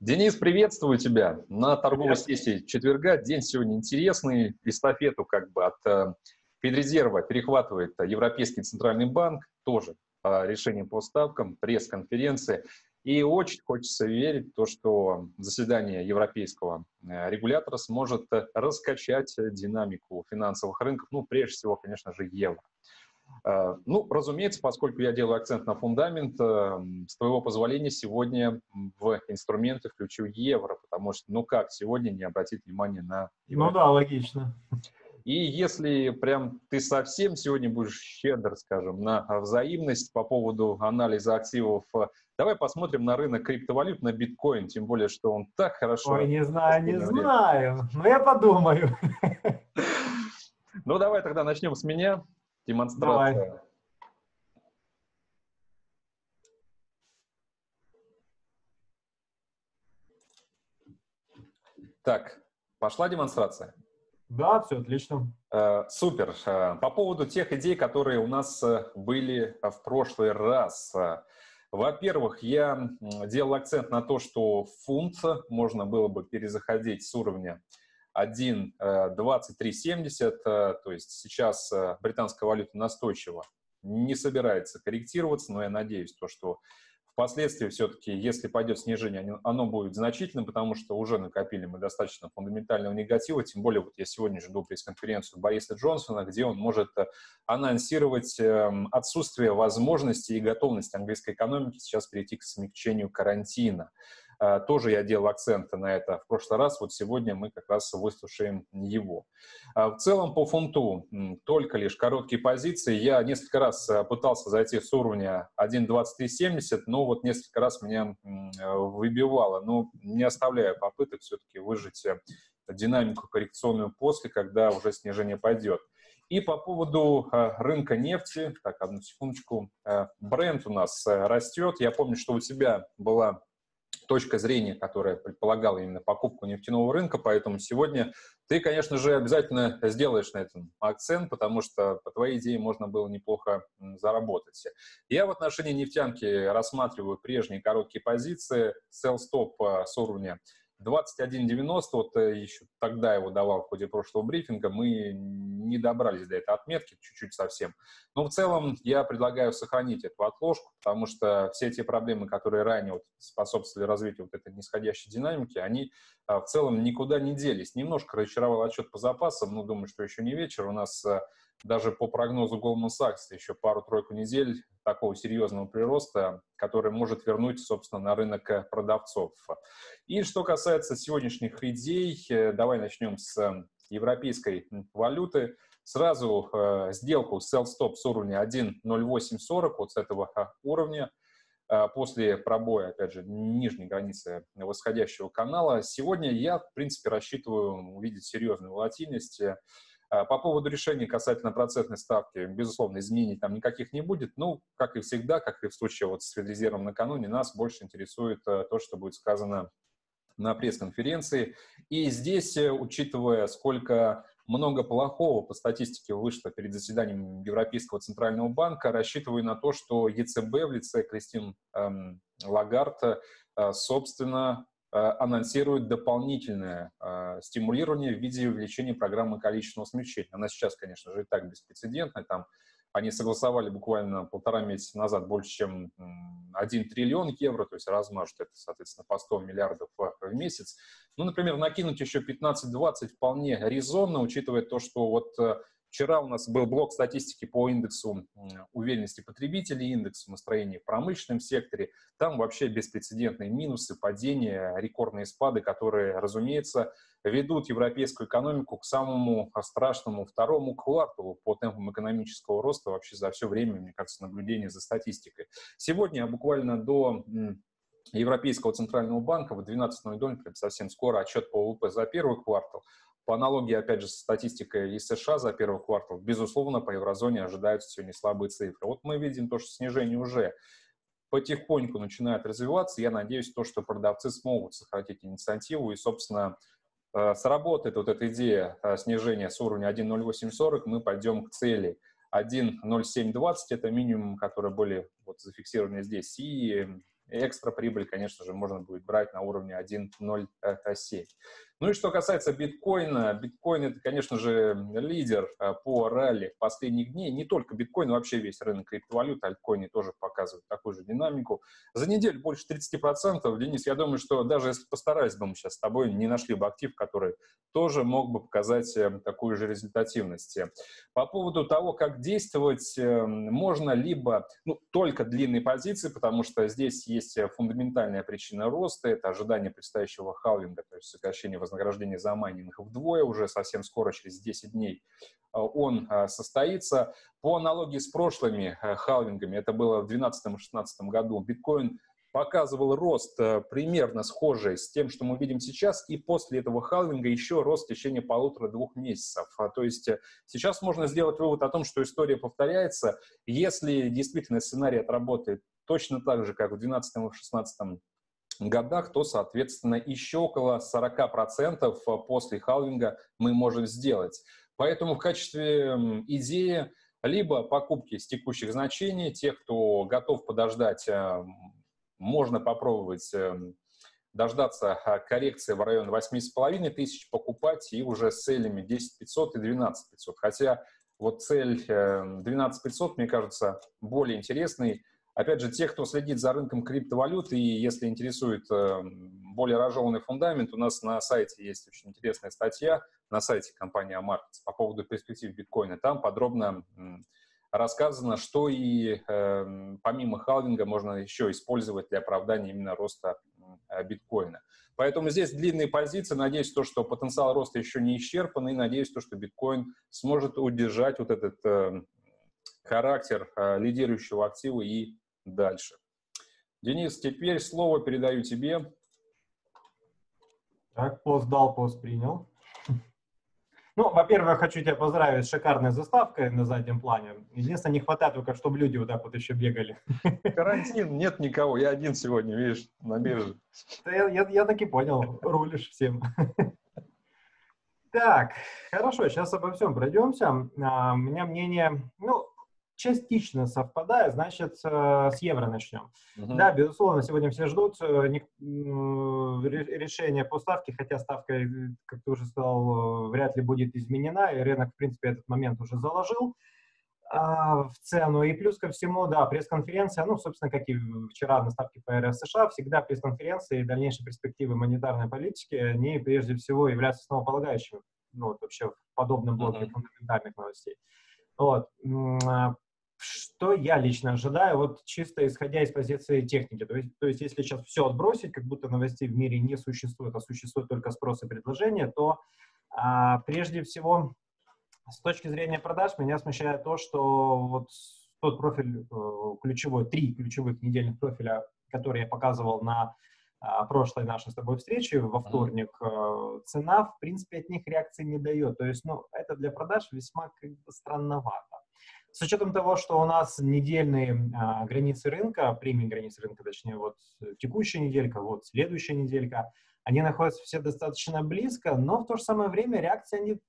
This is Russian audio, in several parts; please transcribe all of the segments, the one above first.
Денис, приветствую тебя на торговой сессии четверга. День сегодня интересный. Эстафету как бы от э, Федрезерва перехватывает Европейский Центральный банк. Тоже э, решение по ставкам, пресс-конференции. И очень хочется верить в то, что заседание европейского э, регулятора сможет раскачать динамику финансовых рынков, ну, прежде всего, конечно же, евро. Э, ну, разумеется, поскольку я делаю акцент на фундамент, э, с твоего позволения сегодня в инструменты включу евро, потому что, ну как, сегодня не обратить внимание на... Евро. Ну да, логично. И если прям ты совсем сегодня будешь щедр, скажем, на взаимность по поводу анализа активов, давай посмотрим на рынок криптовалют, на биткоин, тем более, что он так хорошо... Ой, не знаю, не знаю, но я подумаю. Ну, давай тогда начнем с меня. Демонстрация. Давай. Так, пошла демонстрация? Да, все отлично. Э, супер. Э, по поводу тех идей, которые у нас э, были в прошлый раз. Во-первых, я делал акцент на то, что фунт можно было бы перезаходить с уровня 1.2370, э, то есть сейчас э, британская валюта настойчиво не собирается корректироваться, но я надеюсь, то, что впоследствии все-таки, если пойдет снижение, оно будет значительным, потому что уже накопили мы достаточно фундаментального негатива, тем более вот я сегодня жду пресс-конференцию Бориса Джонсона, где он может э, анонсировать эм, отсутствие возможности и готовность английской экономики сейчас перейти к смягчению карантина. А, тоже я делал акценты на это в прошлый раз, вот сегодня мы как раз выслушаем его. А, в целом по фунту только лишь короткие позиции. Я несколько раз а, пытался зайти с уровня 1.2370, но вот несколько раз меня выбивало. Но не оставляя попыток все-таки выжить э, динамику коррекционную после, когда уже снижение пойдет. И по поводу рынка нефти, так, одну секундочку, бренд у нас э, растет. Я помню, что у тебя была точка зрения, которая предполагала именно покупку нефтяного рынка, поэтому сегодня ты, конечно же, обязательно сделаешь на этом акцент, потому что по твоей идее можно было неплохо заработать. Я в отношении нефтянки рассматриваю прежние короткие позиции, sell-stop а, с уровня 21.90, вот э, еще тогда его давал в ходе прошлого брифинга, мы не добрались до этой отметки, чуть-чуть совсем. Но в целом я предлагаю сохранить эту отложку, потому что все те проблемы, которые ранее вот способствовали развитию вот этой нисходящей динамики, они а, в целом никуда не делись. Немножко разочаровал отчет по запасам, но думаю, что еще не вечер. У нас а, даже по прогнозу Goldman Sachs еще пару-тройку недель такого серьезного прироста, который может вернуть, собственно, на рынок э, продавцов. И что касается сегодняшних идей, э, давай начнем с э, европейской валюты. Сразу э, сделку sell-stop с уровня 1.0840, вот с этого уровня, после пробоя, опять же, нижней границы восходящего канала. Сегодня я, в принципе, рассчитываю увидеть серьезную волатильность а, по поводу решения касательно процентной ставки, безусловно, изменений там никаких не будет. Ну, как и всегда, как и в случае вот с Федрезервом накануне, нас больше интересует э, то, что будет сказано на пресс-конференции. И здесь, э, учитывая, сколько много плохого по статистике вышло перед заседанием Европейского Центрального банка, рассчитываю на то, что ЕЦБ в лице Кристин эм, Лагард, э, собственно, анонсирует дополнительное э, стимулирование в виде увеличения программы количественного смягчения. Она сейчас, конечно же, и так беспрецедентная. Там они согласовали буквально полтора месяца назад больше, чем 1 триллион евро, то есть размажут это, соответственно, по 100 миллиардов в месяц. Ну, например, накинуть еще 15-20 вполне резонно, учитывая то, что вот э, Вчера у нас был блок статистики по индексу уверенности потребителей, индексу настроения в промышленном секторе. Там вообще беспрецедентные минусы, падения, рекордные спады, которые, разумеется, ведут европейскую экономику к самому страшному второму кварталу по темпам экономического роста вообще за все время, мне кажется, наблюдения за статистикой. Сегодня буквально до Европейского центрального банка в 12.00, совсем скоро, отчет по ВВП за первый квартал. По аналогии, опять же, с статистикой из США за первый квартал, безусловно, по еврозоне ожидаются сегодня слабые цифры. Вот мы видим то, что снижение уже потихоньку начинает развиваться. Я надеюсь, то, что продавцы смогут сохранить инициативу и, собственно, э, сработает вот эта идея э, снижения с уровня 1.0840, мы пойдем к цели 1.0720, это минимум, который были вот зафиксированы здесь, и экстра прибыль, конечно же, можно будет брать на уровне 1.07. Ну и что касается биткоина, биткоин это, конечно же, лидер а, по ралли последних дней. Не только биткоин, вообще весь рынок криптовалют, альткоины тоже показывают такую же динамику. За неделю больше 30%. Денис, я думаю, что даже если постарались бы мы сейчас с тобой, не нашли бы актив, который тоже мог бы показать э, такую же результативность. По поводу того, как действовать, э, можно либо ну, только длинные позиции, потому что здесь есть фундаментальная причина роста, это ожидание предстоящего халвинга, то есть сокращение вознаграждения за майнинг вдвое, уже совсем скоро, через 10 дней, э, он э, состоится. По аналогии с прошлыми э, халвингами, это было в 2012-2016 году, биткоин показывал рост примерно схожий с тем, что мы видим сейчас, и после этого халвинга еще рост в течение полутора-двух месяцев. А, то есть сейчас можно сделать вывод о том, что история повторяется. Если действительно сценарий отработает точно так же, как в 2012-2016 годах, то, соответственно, еще около 40% после халвинга мы можем сделать. Поэтому в качестве идеи либо покупки с текущих значений, тех, кто готов подождать, э, можно попробовать э, дождаться э, коррекции в районе 8,5 тысяч, покупать и уже с целями 10 500 и 12 500. Хотя вот цель 12 500, мне кажется, более интересной, Опять же, те, кто следит за рынком криптовалют, и если интересует э, более разжеванный фундамент, у нас на сайте есть очень интересная статья на сайте компании Amarkets по поводу перспектив биткоина. Там подробно рассказано, что и э, помимо халвинга можно еще использовать для оправдания именно роста э, биткоина. Поэтому здесь длинные позиции. Надеюсь, то, что потенциал роста еще не исчерпан, и надеюсь, то, что биткоин сможет удержать вот этот э, характер э, лидирующего актива и дальше. Денис, теперь слово передаю тебе. Так, пост дал, пост принял. Ну, во-первых, хочу тебя поздравить с шикарной заставкой на заднем плане. Единственное, не хватает только, чтобы люди вот так вот еще бегали. Карантин, нет никого. Я один сегодня, видишь, на бирже. Я, я, я так и понял, рулишь всем. Так, хорошо, сейчас обо всем пройдемся. А, у меня мнение, ну, частично совпадает, значит, э, с евро начнем. Угу. Да, безусловно, сегодня все ждут э, решения по ставке, хотя ставка, э, как ты уже сказал, вряд ли будет изменена, и рынок, в принципе, этот момент уже заложил а, в цену. И плюс ко всему, да, пресс-конференция, ну, собственно, как и вчера на ставке по РФ США, всегда пресс-конференции и дальнейшие перспективы монетарной политики, они прежде всего являются основополагающими ну, вот, вообще в подобном блоке uh-huh. фундаментальных новостей. Вот. Что я лично ожидаю, вот чисто исходя из позиции техники. То есть, то есть если сейчас все отбросить, как будто новостей в мире не существует, а существует только спрос и предложение, то а, прежде всего с точки зрения продаж меня смущает то, что вот тот профиль э, ключевой, три ключевых недельных профиля, которые я показывал на а, прошлой нашей с тобой встрече во вторник, mm-hmm. цена, в принципе, от них реакции не дает. То есть, ну, это для продаж весьма как бы странновато. С учетом того, что у нас недельные а, границы рынка, премии границы рынка, точнее, вот текущая неделька, вот следующая неделька, они находятся все достаточно близко, но в то же самое время реакции они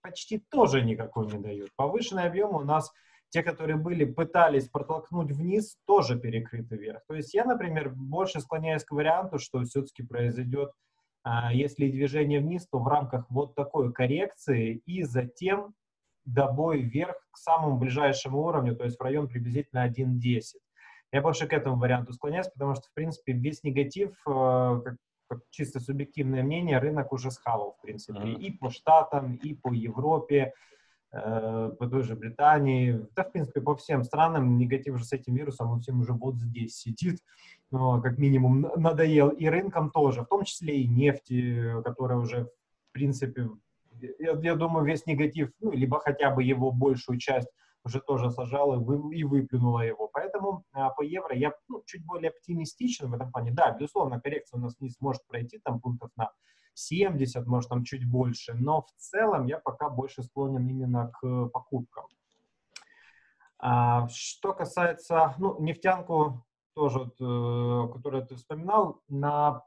почти тоже никакой не дают. Повышенный объем у нас, те, которые были, пытались протолкнуть вниз, тоже перекрыты вверх. То есть я, например, больше склоняюсь к варианту, что все-таки произойдет, а, если движение вниз, то в рамках вот такой коррекции и затем добой вверх к самому ближайшему уровню, то есть в район приблизительно 1.10. Я больше к этому варианту склоняюсь, потому что, в принципе, весь негатив, э, как, как чисто субъективное мнение, рынок уже схавал, в принципе, mm-hmm. и по Штатам, и по Европе, э, по той же Британии, да, в принципе, по всем странам негатив уже с этим вирусом, он всем уже вот здесь сидит, ну, как минимум надоел, и рынкам тоже, в том числе и нефти, которая уже, в принципе, я, я думаю, весь негатив, ну, либо хотя бы его большую часть уже тоже сажала и, вы, и выплюнула его. Поэтому а, по евро я ну, чуть более оптимистичен в этом плане. Да, безусловно, коррекция у нас не сможет пройти там пунктов на 70, может там чуть больше, но в целом я пока больше склонен именно к покупкам. А, что касается, ну, нефтянку тоже, вот, э, которую ты вспоминал, на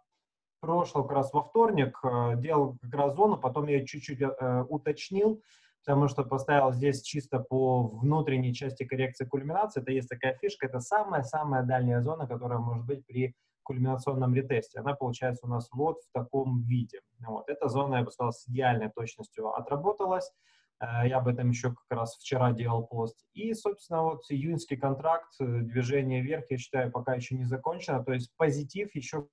прошлый как раз во вторник э, делал как раз зону, потом я чуть-чуть э, уточнил. потому что поставил здесь чисто по внутренней части коррекции кульминации. Это есть такая фишка, это самая-самая дальняя зона, которая может быть при кульминационном ретесте. Она получается у нас вот в таком виде. Вот. Эта зона, я бы сказал, с идеальной точностью отработалась. Э, я об этом еще как раз вчера делал пост. И, собственно, вот июньский контракт, э, движение вверх, я считаю, пока еще не закончено. То есть позитив еще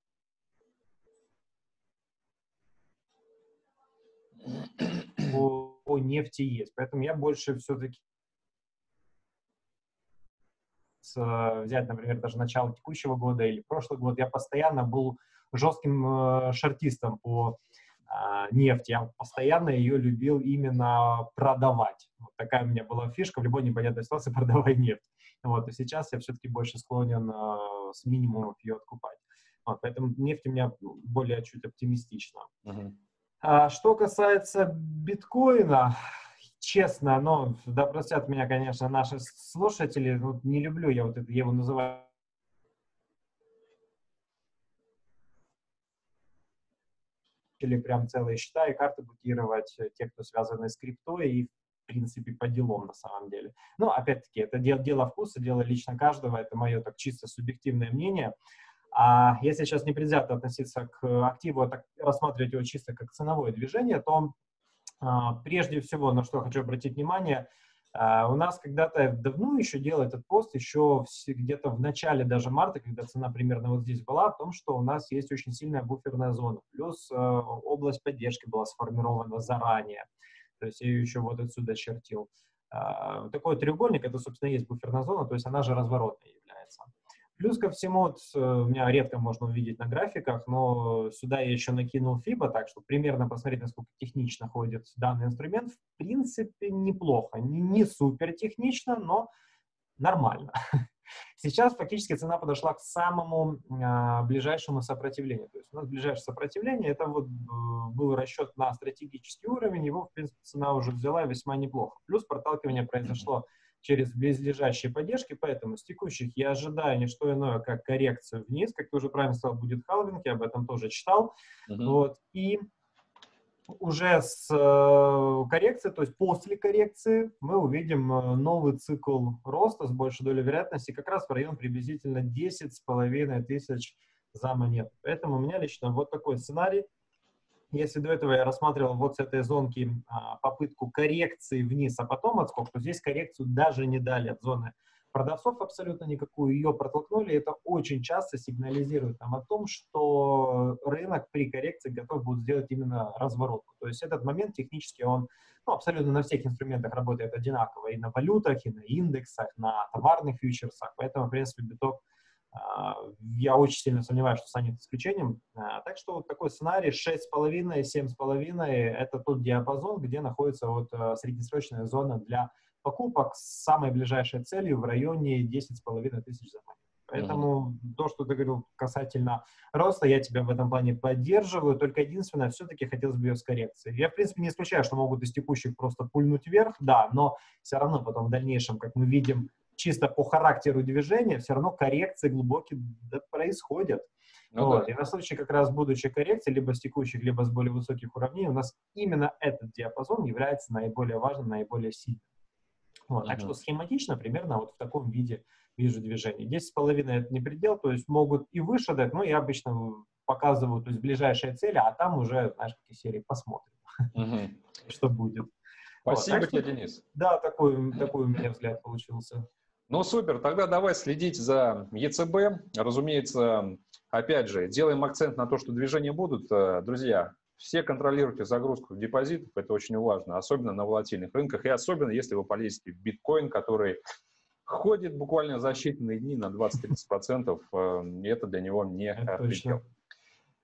по, по нефти есть. Поэтому я больше все-таки взять, например, даже начало текущего года или прошлый год, я постоянно был жестким э, шартистом по э, нефти. Я постоянно ее любил именно продавать. Вот такая у меня была фишка. В любой непонятной ситуации продавай нефть. Вот. И сейчас я все-таки больше склонен э, с минимумов ее откупать. Вот. Поэтому нефть у меня более чуть оптимистична. Uh-huh. А, что касается биткоина, честно, но да простят меня, конечно, наши слушатели, вот не люблю я вот это, я его называю или прям целые счета и карты букировать, э, те, кто связаны с криптой и, в принципе, по делам на самом деле. Но, опять-таки, это дело, дело вкуса, дело лично каждого, это мое так чисто субъективное мнение. А если сейчас не предвзято относиться к активу, а так рассматривать его чисто как ценовое движение, то а, прежде всего, на что хочу обратить внимание, а, у нас когда-то давно еще делал этот пост, еще где-то в начале даже марта, когда цена примерно вот здесь была, о том, что у нас есть очень сильная буферная зона. Плюс э, область поддержки была сформирована заранее. То есть я ее еще вот отсюда чертил. Такой треугольник, это, собственно, есть буферная зона, то есть она же разворотной является. Плюс ко всему, э, меня редко можно увидеть на графиках, но сюда я еще накинул FIBA, так что примерно посмотреть, насколько технично ходит данный инструмент. В принципе, неплохо. Не, не супер технично, но нормально. Сейчас фактически цена подошла к самому а, ближайшему сопротивлению. То есть у нас ближайшее сопротивление, это вот э, был расчет на стратегический уровень, его, в принципе, цена уже взяла весьма неплохо. Плюс проталкивание произошло через близлежащие поддержки, поэтому с текущих я ожидаю не что иное, как коррекцию вниз, как ты уже правильно сказал, будет халвинг, я об этом тоже читал, uh-huh. вот, и уже с э, коррекцией, то есть после коррекции, мы увидим э, новый цикл роста с большей долей вероятности как раз в район приблизительно 10 с половиной тысяч за монету. Поэтому у меня лично вот такой сценарий. Если до этого я рассматривал вот с этой зонки а, попытку коррекции вниз, а потом отскок, то здесь коррекцию даже не дали от зоны продавцов абсолютно никакую, ее протолкнули. Это очень часто сигнализирует нам о том, что рынок при коррекции готов будет сделать именно разворотку. То есть этот момент технически он ну, абсолютно на всех инструментах работает одинаково, и на валютах, и на индексах, на товарных фьючерсах. Поэтому, в принципе, биток я очень сильно сомневаюсь, что станет исключением. А, так что вот такой сценарий 6,5, 7,5 – это тот диапазон, где находится вот а, среднесрочная зона для покупок с самой ближайшей целью в районе 10,5 тысяч за монету. Поэтому mm-hmm. то, что ты говорил касательно роста, я тебя в этом плане поддерживаю. Только единственное, все-таки хотелось бы ее с коррекцией. Я, в принципе, не исключаю, что могут из текущих просто пульнуть вверх, да, но все равно потом в дальнейшем, как мы видим, чисто по характеру движения, все равно коррекции глубокие происходят. Ну, вот. да. И на случай как раз будущей коррекции, либо с текущих, либо с более высоких уровней, у нас именно этот диапазон является наиболее важным, наиболее сильным. Вот. Так что схематично примерно вот в таком виде вижу движение. 10,5 это не предел, то есть могут и выше дать, но я обычно показываю, то есть ближайшие цели, а там уже, знаешь, какие серии посмотрим, что будет. Спасибо вот, тебе, Денис. Да, такой, такой у меня взгляд получился. Ну, супер. Тогда давай следить за ЕЦБ. Разумеется, опять же, делаем акцент на то, что движения будут. Э, друзья, все контролируйте загрузку депозитов, это очень важно, особенно на волатильных рынках, и особенно если вы полезете в биткоин, который ходит буквально за считанные дни на 20-30%, э, это для него не предел.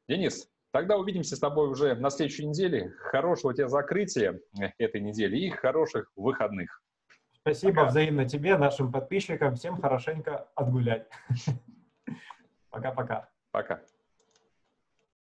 Денис, тогда увидимся с тобой уже на следующей неделе. Хорошего тебе закрытия этой недели и хороших выходных. Спасибо Пока. взаимно тебе, нашим подписчикам. Всем хорошенько отгулять. Пока-пока. Пока.